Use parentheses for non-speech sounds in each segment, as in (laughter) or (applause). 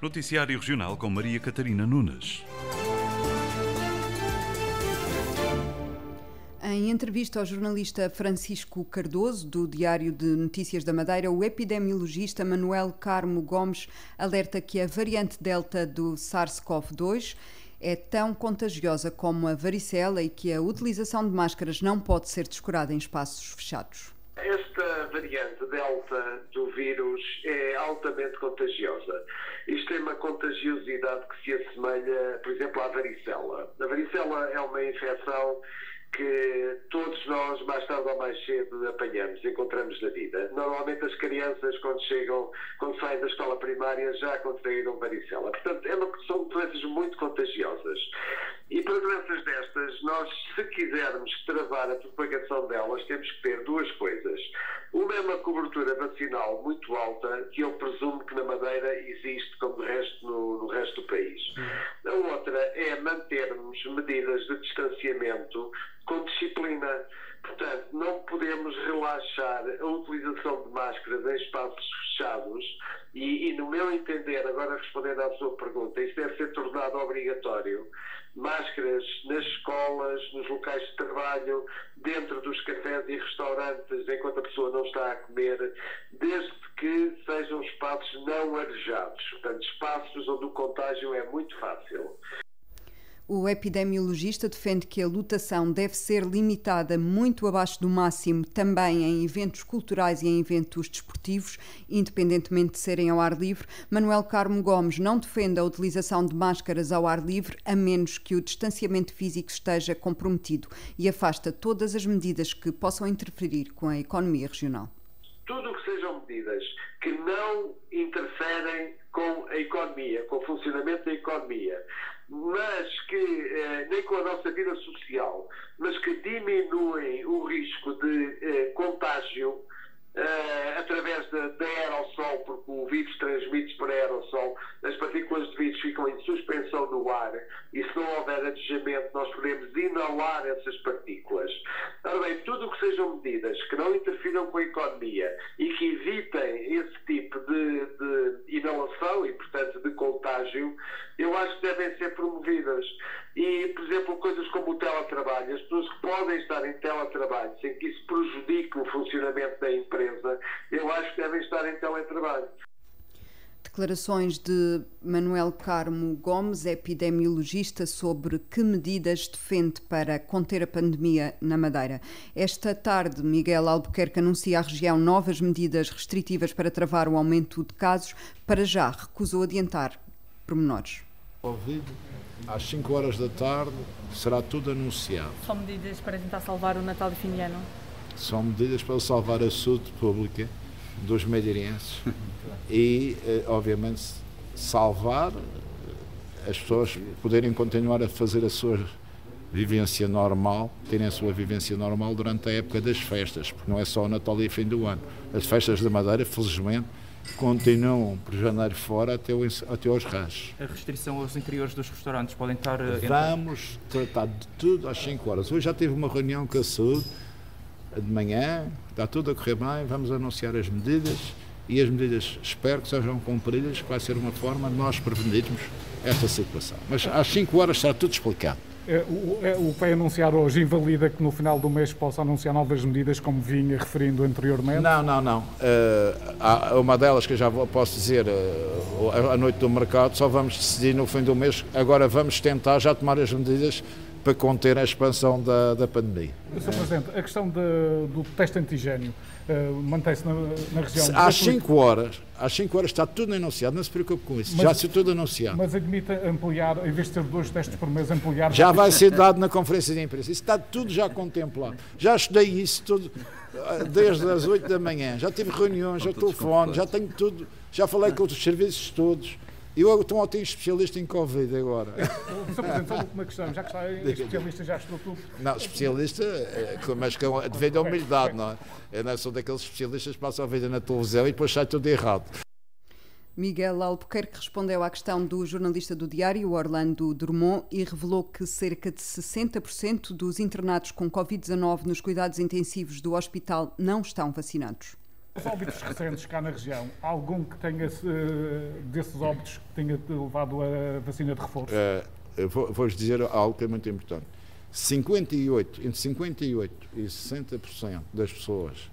Noticiário Regional com Maria Catarina Nunes. Em entrevista ao jornalista Francisco Cardoso, do Diário de Notícias da Madeira, o epidemiologista Manuel Carmo Gomes alerta que a variante Delta do SARS-CoV-2 é tão contagiosa como a varicela e que a utilização de máscaras não pode ser descurada em espaços fechados. Esta variante delta do vírus é altamente contagiosa. Isto tem uma contagiosidade que se assemelha, por exemplo, à varicela. A varicela é uma infecção que todos nós, mais tarde ou mais cedo, apanhamos, encontramos na vida. Normalmente as crianças, quando chegam, quando saem da escola primária, já contraíram varicela. Portanto, é uma, são doenças muito contagiosas. E para doenças destas, nós, se quisermos travar a propagação delas, temos que ter duas coisas. Uma é uma cobertura vacinal muito alta, que eu presumo que na Madeira existe, como resto no, no resto do país. A outra é mantermos medidas de distanciamento com disciplina. Portanto, não podemos relaxar a utilização de máscaras em espaços fechados e, e, no meu entender, agora respondendo à sua pergunta, isso deve ser tornado obrigatório. Máscaras nas escolas, nos locais de trabalho, dentro dos cafés e restaurantes, enquanto a pessoa não está a comer, desde que sejam espaços não arejados, portanto, espaços onde o contágio é muito fácil. O epidemiologista defende que a lotação deve ser limitada muito abaixo do máximo também em eventos culturais e em eventos desportivos, independentemente de serem ao ar livre. Manuel Carmo Gomes não defende a utilização de máscaras ao ar livre, a menos que o distanciamento físico esteja comprometido e afasta todas as medidas que possam interferir com a economia regional. Tudo o que sejam medidas que não interferem com a economia, com o funcionamento da economia, mas que eh, nem com a nossa vida social, mas que diminuem o risco de eh, contágio eh, através da, aerossol, porque o vírus transmite por aerossol, as partículas de vírus ficam em suspensão no ar e se não houver adejamento nós podemos inalar essas partículas. Ora bem, tudo o que sejam medidas que não interfiram com a economia e que evitem esse tipo de, de inalação e, portanto, de contágio, eu acho que devem ser promovidas. E, por exemplo, coisas como o teletrabalho, as pessoas que podem estar em teletrabalho sem que isso prejudique o funcionamento da empresa, eu acho que devem estar em teletrabalho. Declarações de Manuel Carmo Gomes, epidemiologista, sobre que medidas defende para conter a pandemia na Madeira. Esta tarde, Miguel Albuquerque anuncia à região novas medidas restritivas para travar o aumento de casos. Para já, recusou adiantar pormenores. Covid, às 5 horas da tarde, será tudo anunciado. São medidas para tentar salvar o Natal de fim de ano? São medidas para salvar a saúde pública dos madeirenses e, eh, obviamente, salvar eh, as pessoas poderem continuar a fazer a sua vivência normal, terem a sua vivência normal durante a época das festas, porque não é só o Natal e o fim do ano. As festas da Madeira, felizmente, continuam por janeiro fora até, o, até aos rãs. A restrição aos interiores dos restaurantes podem estar... Eh, Vamos tratar de tudo às 5 horas. Hoje já tive uma reunião com a saúde de manhã, está tudo a correr bem, vamos anunciar as medidas e as medidas espero que sejam cumpridas, que vai ser uma forma de nós prevenirmos esta situação. Mas às 5 horas está tudo explicado. É, o, é, PEI anunciar hoje invalida que no final do mês possa anunciar novas medidas, como vinha referindo anteriormente? Não, não, não. Uh, há uma delas que eu já posso dizer, uh, a noite do mercado, só vamos decidir no fim do mês. Agora vamos tentar já tomar as medidas para conter a expansão da, da pandemia. Sr. Presidente, a questão de, do teste antigênio uh, mantém-se na, na, região... Às 5 horas, às 5 horas está tudo anunciado, não se preocupe com isso, mas, já se tudo anunciado. Mas admite ampliar, em vez de ter dois testes por mês, ampliar... Já vai ser dado na conferência de imprensa, isso está tudo já contemplado. Já estudei isso tudo eh, desde as 8 da manhã, já tive reuniões, já telefone, já tenho tudo, já falei com os serviços todos. Eu estou a ter especialista em Covid agora. Sr. Presidente, só uma questão, já que está especialista, já estudou tudo? Não, especialista, é, mas com devido à humildade, não é? Eu não sou daqueles especialistas que passam a vida na televisão e depois sai tudo errado. Miguel Albuquerque respondeu à questão do jornalista do Diário, Orlando Drummond, e revelou que cerca de 60% dos internados com Covid-19 nos cuidados intensivos do hospital não estão vacinados. Os óbitos recentes cá na região, algum que tenha, desses óbitos, que tenha levado a vacina de reforço? Uh, Vou-vos dizer algo que é muito importante. 58, entre 58% e 60% das pessoas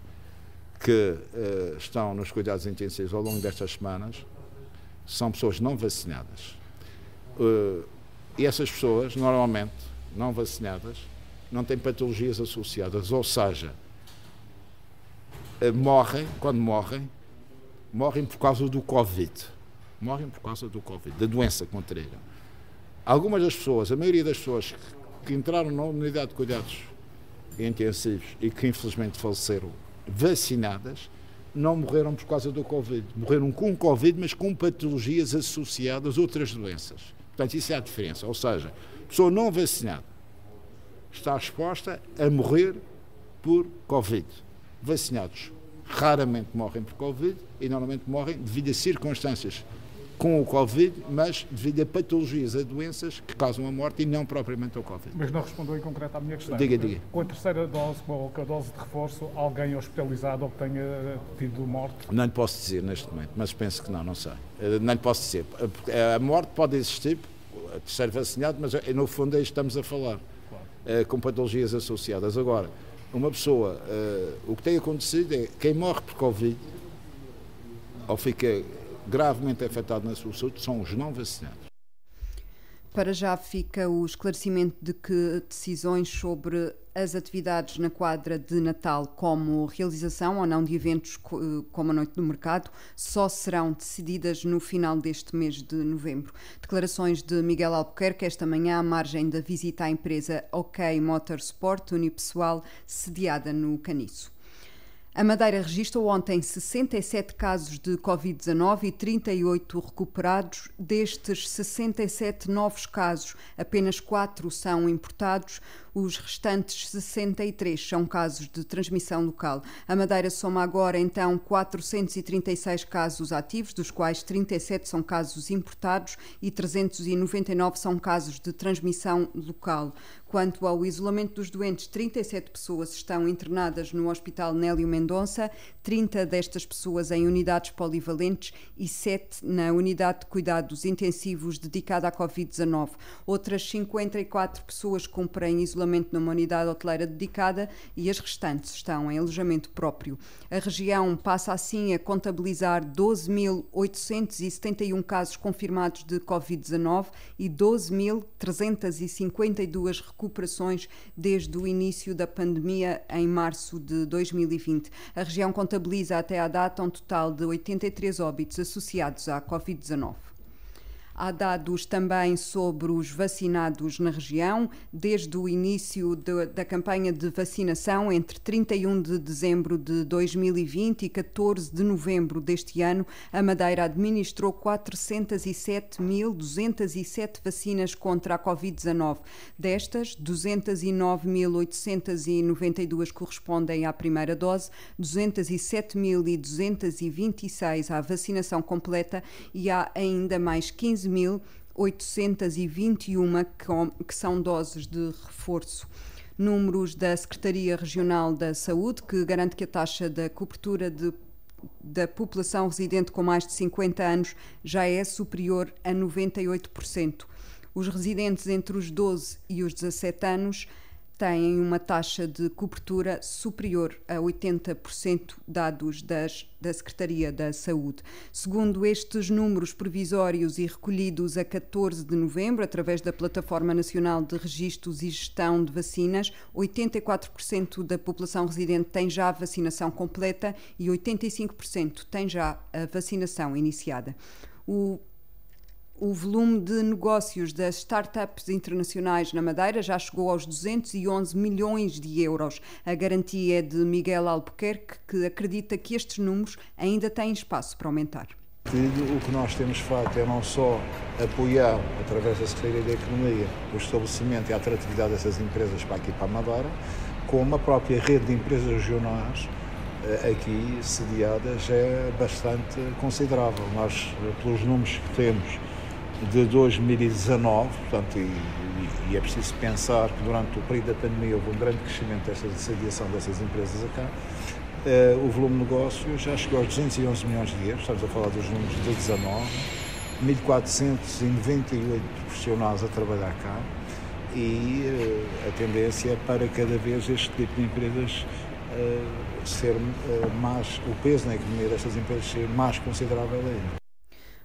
que uh, estão nos cuidados intensivos ao longo destas semanas são pessoas não vacinadas. Uh, e essas pessoas, normalmente, não vacinadas, não têm patologias associadas, ou seja, morrem, quando morrem, morrem por causa do Covid. Morrem por causa do Covid, da doença contraíram. Algumas das pessoas, a maioria das pessoas que, entraram na unidade de cuidados intensivos e que infelizmente faleceram vacinadas, não morreram por causa do Covid. Morreram com Covid, mas com patologias associadas a outras doenças. Portanto, isso é a diferença. Ou seja, pessoa não vacinada está exposta a morrer por Covid. Vacinados raramente morrem por Covid e normalmente morrem devido a circunstâncias com o Covid, mas devido a patologias, a doenças que causam a morte e não propriamente ao Covid. Mas não respondeu em concreto à minha questão. Diga, diga. Com a terceira dose, com a dose de reforço, alguém hospitalizado ou que tenha tido morte? Não lhe posso dizer neste momento, mas penso que não, não sei. Eh, não lhe posso dizer. A morte pode existir, a terceira vacinado, mas eh, no fundo aí estamos a falar, claro. Eh, com patologias associadas. Agora, uma pessoa, o que tem acontecido é quem morre por Covid ou fica gravemente afetados na sua saúde são os não vacinados. Para já fica o esclarecimento de que decisões sobre as atividades na quadra de Natal, como realização ou não de eventos como a Noite do Mercado, só serão decididas no final deste mês de novembro. Declarações de Miguel Albuquerque esta manhã à margem da visita à empresa OK Motorsport unipessoal sediada no Caniço. A Madeira registrou ontem 67 casos de Covid-19 e 38 recuperados. Destes 67 novos casos, apenas 4 são importados. Os restantes 63 são casos de transmissão local. A Madeira soma agora então 436 casos ativos, dos quais 37 são casos importados e 399 são casos de transmissão local. Quanto ao isolamento dos doentes, 37 pessoas estão internadas no Hospital Nélio Mendonça, 30 destas pessoas em unidades polivalentes e 7 na unidade de cuidados intensivos dedicada à Covid-19. Outras 54 pessoas cumprem isolamento numa unidade hoteleira dedicada e as restantes estão em alojamento próprio. A região passa assim a contabilizar 12.871 casos confirmados de Covid-19 e 12.352 recuperações desde o início da pandemia em março de 2020. A região contabiliza até à data um total de 83 óbitos associados à Covid-19. Há dados também sobre os vacinados na região. Desde o início de, da campanha de vacinação, entre 31 de dezembro de 2020 e 14 de novembro deste ano, a Madeira administrou 407.207 vacinas contra a Covid-19. Destas, 209.892 correspondem à primeira dose, 207.226 à vacinação completa e há ainda mais 15 15.821 que são doses de reforço números da Secretaria Regional da Saúde, que garante que a taxa da cobertura de, da população residente com mais de 50 anos já é superior a 98%. Os residentes entre os 12 e os 17 anos têm uma taxa de cobertura superior a 80%, dados das, da Secretaria da Saúde. Segundo estes números provisórios e recolhidos a 14 de novembro, através da Plataforma Nacional de Registros e Gestão de Vacinas, 84% da população residente tem já a vacinação completa e 85% tem já a vacinação iniciada. O o volume de negócios das startups internacionais na Madeira já chegou aos 211 milhões de euros. A garantia é de Miguel Albuquerque, que acredita que estes números ainda têm espaço para aumentar. O que nós temos feito é não só apoiar, através da Secretaria da Economia, o estabelecimento e a atratividade dessas empresas para aqui para a Madeira, como a própria rede de empresas regionais eh, aqui sediadas é bastante considerável. Nós, pelos números que temos, de 2019, portanto, e, e, é preciso pensar que durante o período da pandemia houve um grande crescimento desta sediação dessas empresas cá. uh, o volume de negócio já chegou aos 211 milhões de euros, estamos a falar dos números de 19, 1.498 profissionais a trabalhar cá e uh, a tendência é para cada vez este tipo de empresas uh, ser mais, o peso na economia destas empresas ser mais considerável ainda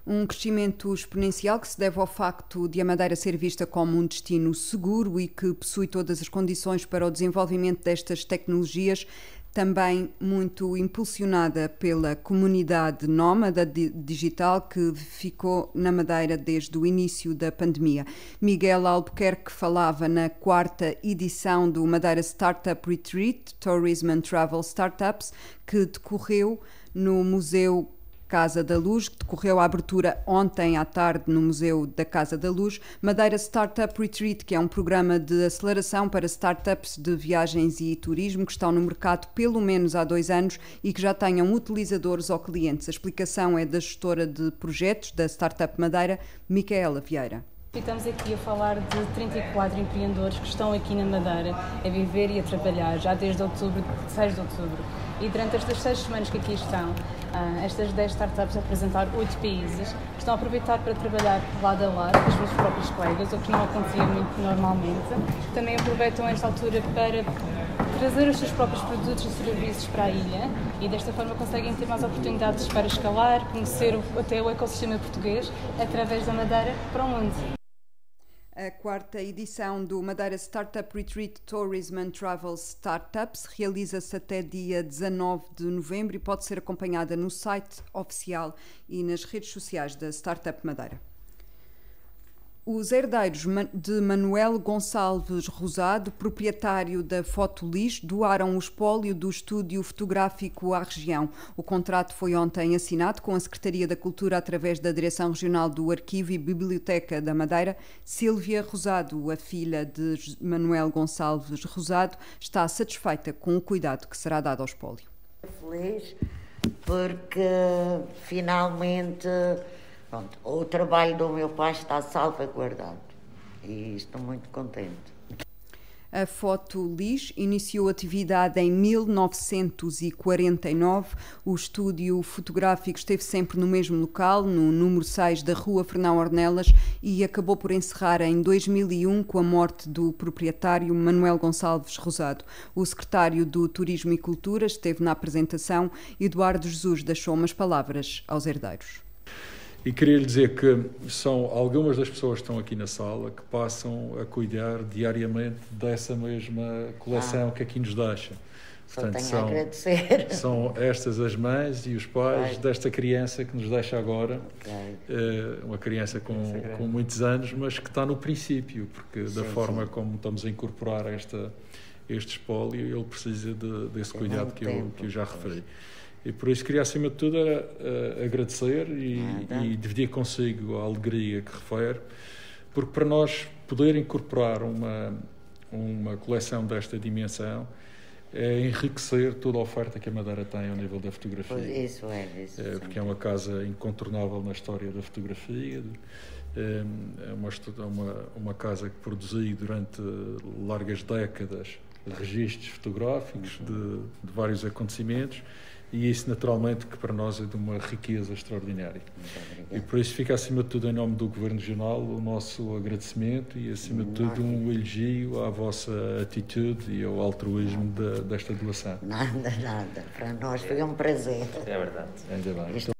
um crescimento exponencial que se deve ao facto de a Madeira ser vista como um destino seguro e que possui todas as condições para o desenvolvimento destas tecnologias, também muito impulsionada pela comunidade nómada digital que ficou na Madeira desde o início da pandemia. Miguel Albuquerque falava na quarta edição do Madeira Startup Retreat, Tourism and Travel Startups, que decorreu no Museu Casa da Luz, que decorreu a abertura ontem à tarde no Museu da Casa da Luz, Madeira Startup Retreat, que é um programa de aceleração para startups de viagens e turismo que estão no mercado pelo menos há dois anos e que já tenham utilizadores ou clientes. A explicação é da gestora de projetos da Startup Madeira, Micaela Vieira. Estamos aqui a falar de 34 empreendedores que estão aqui na Madeira a viver e a trabalhar já desde outubro, 6 de outubro. E durante estas seis semanas que aqui estão, ah, estas 10 startups a representar 8 países, estão a aproveitar para trabalhar lado a lado com os seus próprios colegas, o que não acontecia muito normalmente. Também aproveitam esta altura para trazer os seus próprios produtos e serviços para a ilha e desta forma conseguem ter mais oportunidades para escalar, conhecer até o ecossistema português através da Madeira para o mundo. A quarta edição do Madeira Startup Retreat Tourism and Travel Startups realiza-se até dia 19 de novembro e pode ser acompanhada no site oficial e nas redes sociais da Startup Madeira. Os herdeiros de Manuel Gonçalves Rosado, proprietário da Fotolis, doaram o espólio do estúdio fotográfico à região. O contrato foi ontem assinado com a Secretaria da Cultura através da Direção Regional do Arquivo e Biblioteca da Madeira. Silvia Rosado, a filha de Manuel Gonçalves Rosado, está satisfeita com o cuidado que será dado ao espólio. Feliz porque finalmente Pronto, o trabalho do meu pai está salvaguardado e estou muito contente. A Foto Lis iniciou atividade em 1949. O estúdio fotográfico esteve sempre no mesmo local, no número 6 da Rua Fernão Ornelas, e acabou por encerrar em 2001 com a morte do proprietário Manuel Gonçalves Rosado. O secretário do Turismo e Cultura esteve na apresentação. Eduardo Jesus deixou umas palavras aos herdeiros. E queria lhe dizer que são algumas das pessoas que estão aqui na sala que passam a cuidar diariamente dessa mesma coleção ah. que aqui nos deixa. Portanto, são, a agradecer. (laughs) são estas as mães e os pais okay. desta criança que nos deixa agora. Okay. Uh, uma criança com, com muitos anos, mas que está no princípio, porque sim, da forma sim. como estamos a incorporar esta, este espólio, ele precisa de, desse cuidado que eu, que eu já referi. E por isso queria, acima de tudo, uh, agradecer e, e, dividir consigo a alegria que refere, porque para nós poder incorporar uma, uma coleção desta dimensão é enriquecer toda a oferta que a Madeira tem ao nível da fotografia. Isso é, isso é Porque é uma casa incontornável na história da fotografia. É uma, uma, uma casa que produziu durante largas décadas registros fotográficos uhum. de, de vários acontecimentos e isso naturalmente que para nós é de uma riqueza extraordinária. E por isso fica acima de tudo em nome do Governo Regional o nosso agradecimento e acima de tudo um elogio à vossa atitude e ao altruísmo de, desta doação. Nada, nada. Para nós foi um prazer. É verdade. Ainda bem.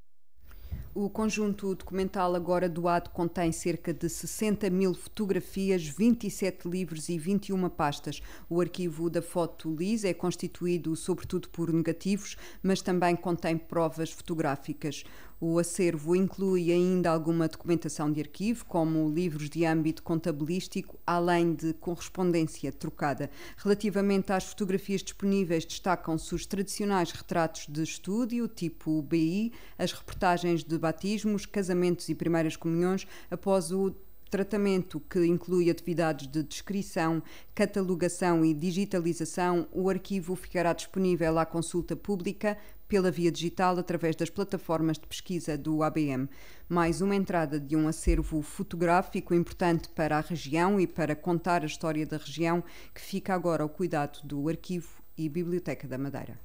O conjunto documental agora doado contém cerca de 60 mil fotografias, 27 livros e 21 pastas. O arquivo da Foto Lis é constituído sobretudo por negativos, mas também contém provas fotográficas. O acervo inclui ainda alguma documentação de arquivo, como livros de âmbito contabilístico, além de correspondência trocada. Relativamente às fotografias disponíveis, destacam-se os tradicionais retratos de estúdio, tipo BI, as reportagens de batismos, casamentos e primeiras comunhões após o tratamento que inclui atividades de descrição, catalogação e digitalização, o arquivo ficará disponível à consulta pública pela via digital através das plataformas de pesquisa do ABM. Mais uma entrada de um acervo fotográfico importante para a região e para contar a história da região, que fica agora ao cuidado do Arquivo e Biblioteca da Madeira.